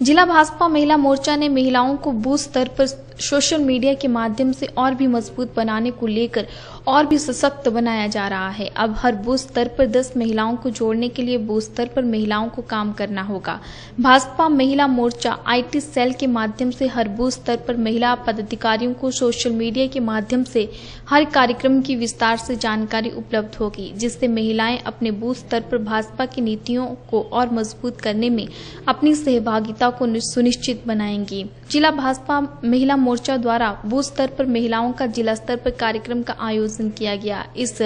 जिला भाजपा महिला मोर्चा ने महिलाओं को बूथ स्तर पर सोशल मीडिया के माध्यम से और भी मज़बूत बनाने को लेकर और भी सशक्त बनाया जा रहा है। अब हर बूथ स्तर पर 10 महिलाओं को जोड़ने के लिए बूथ स्तर पर महिलाओं को काम करना होगा। भाजपा महिला मोर्चा आईटी सेल के माध्यम से हर बूथ स्तर पर महिला पदाधिकारियों को सोशल मीडिया के माध्यम से हर कार्यक्रम की विस्तार से जानकारी उपलब्ध होगी, जिससे महिलाएँ अपने बूथ स्तर पर भाजपा की नीतियों को और मज़बूत करने में अपनी सहभागिता को सुनिश्चित बनाएँगी। जिला भाजपा महिला मोर्चा द्वारा बूथ स्तर पर महिलाओं का जिला स्तर पर कार्यक्रम का आयोजन किया गया। इस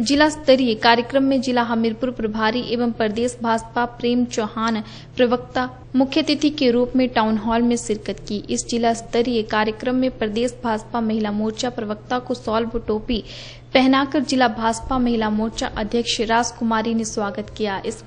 जिला स्तरीय कार्यक्रम में जिला हमीरपुर प्रभारी एवं प्रदेश भाजपा प्रेम चौहान प्रवक्ता मुख्य अतिथि के रूप में टाउन हॉल में शिरकत की। इस जिला स्तरीय कार्यक्रम में प्रदेश भाजपा महिला मोर्चा प्रवक्ता को सॉल्व टोपी पहनाकर जिला भाजपा महिला मोर्चा अध्यक्ष राजकुमारी ने स्वागत किया। इस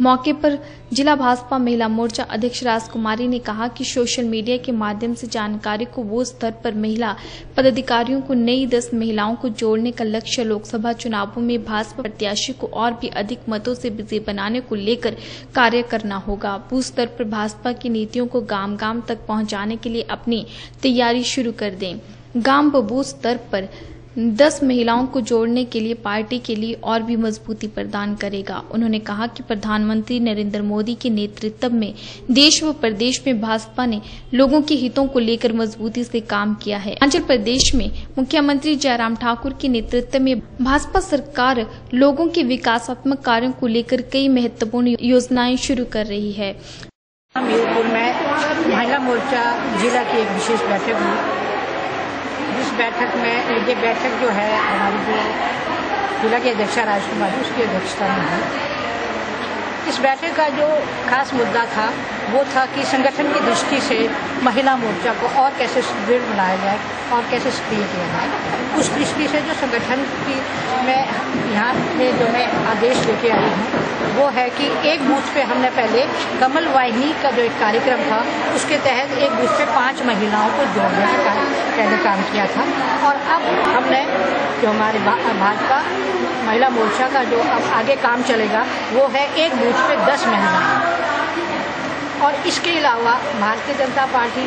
मौके पर जिला भाजपा महिला मोर्चा अध्यक्ष राजकुमारी ने कहा कि सोशल मीडिया के माध्यम से जानकारी को वो स्तर पर महिला पदाधिकारियों को नई दस महिलाओं को जोड़ने का लक्ष्य लोकसभा चुनावों में भाजपा प्रत्याशी को और भी अधिक मतों से विजयी बनाने को लेकर कार्य करना होगा। बूथ स्तर पर भाजपा की नीतियों को गाँव गाँव तक पहुँचाने के लिए अपनी तैयारी शुरू कर दें। गाँव बूथ स्तर पर दस महिलाओं को जोड़ने के लिए, पार्टी के लिए और भी मजबूती प्रदान करेगा। उन्होंने कहा कि प्रधानमंत्री नरेंद्र मोदी के नेतृत्व में देश व प्रदेश में भाजपा ने लोगों के हितों को लेकर मजबूती से काम किया है। हिमाचल प्रदेश में मुख्यमंत्री जयराम ठाकुर के नेतृत्व में भाजपा सरकार लोगों के विकासात्मक कार्यों को लेकर कई महत्वपूर्ण योजनाएँ शुरू कर रही है। महिला मोर्चा जिला की एक विशेष बैठक हुई। बैठक में, ये बैठक जो है, हमारी जो जिला की अध्यक्षा राजकुमारी उसकी अध्यक्षता में है इस बैठक का जो खास मुद्दा था वो था कि संगठन की दृष्टि से महिला मोर्चा को और कैसे सुदृढ़ बनाया जाए और कैसे सक्रिय किया जाए। उस दृष्टि से जो संगठन की मैं यहाँ पे जो मैं आदेश लेके आई हूँ, वो है कि एक बूथ पे हमने पहले कमल वाहिनी का जो एक कार्यक्रम था, उसके तहत एक बूथ पे पाँच महिलाओं को जोड़ने का पहले काम किया था। और अब हमने जो हमारे भाजपा महिला मोर्चा का जो अब आगे काम चलेगा, वो है एक बूथ पे दस महिलाएँ। और इसके अलावा भारतीय जनता पार्टी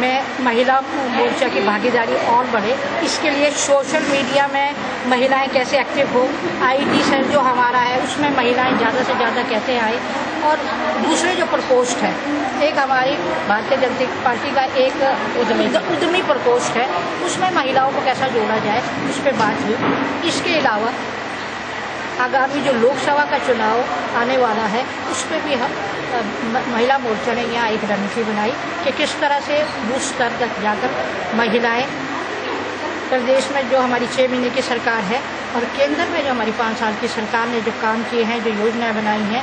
में महिला मोर्चा की भागीदारी और बढ़े। इसके लिए सोशल मीडिया में महिलाएँ कैसे एक्टिव हो आईटी सेल जो हमारा है, उसमें महिलाएँ ज़्यादा से ज़्यादा कैसे आए? और दूसरे जो प्रकोष्ठ है, एक हमारी भारतीय जनता पार्टी का एक उद्यमी उद्यमी प्रकोष्ठ है, उसमें महिलाओं को कैसा जोड़ा जाए, उस पर बात हुई। इसके अलावा आगामी जो लोकसभा का चुनाव आने वाला है, उस पर भी हम महिला मोर्चा ने यहाँ एक रणनीति बनाई कि किस तरह से बूथ स्तर तक जाकर महिलाएँ प्रदेश में जो हमारी छः महीने की सरकार है और केंद्र में जो हमारी पाँच साल की सरकार ने जो काम किए हैं, जो योजनाएँ बनाई हैं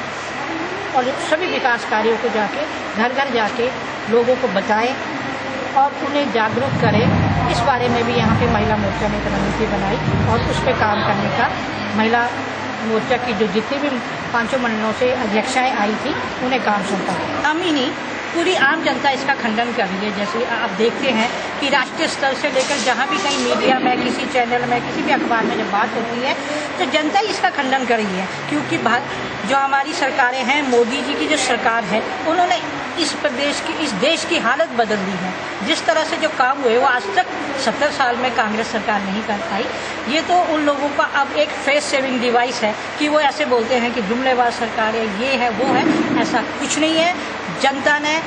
और सभी विकास कार्यों को जाके घर घर जाके लोगों को बताएँ और उन्हें जागरूक करें। इस बारे में भी यहाँ पे महिला मोर्चा ने एक रणनीति बनाई और उस पर काम करने का महिला मोर्चा की जो जितनी भी पाँचों मंडलों से अध्यक्षाएँ आई थी, उन्हें काम सौंपा। हम ही नहीं, पूरी आम जनता इसका खंडन कर रही है, जैसे आप देखते हैं कि राष्ट्रीय स्तर से लेकर जहाँ भी कहीं मीडिया में, किसी चैनल में, किसी भी अखबार में जब बात होती है तो जनता ही इसका खंडन कर रही है, क्योंकि जो हमारी सरकारें हैं, मोदी जी की जो सरकार है, उन्होंने इस प्रदेश की, इस देश की हालत बदल दी है। जिस तरह से जो काम हुए, वो आज तक सत्तर साल में कांग्रेस सरकार नहीं कर पाई। ये तो उन लोगों का अब एक फेस सेविंग डिवाइस है कि वो ऐसे बोलते हैं कि जुमलेबाज सरकार है, ये है, वो है। ऐसा कुछ नहीं है। जनता ने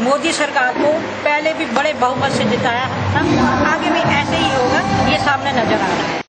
मोदी सरकार को पहले भी बड़े बहुमत से जिताया था। आगे भी ऐसे ही होगा, ये सामने नज़र आ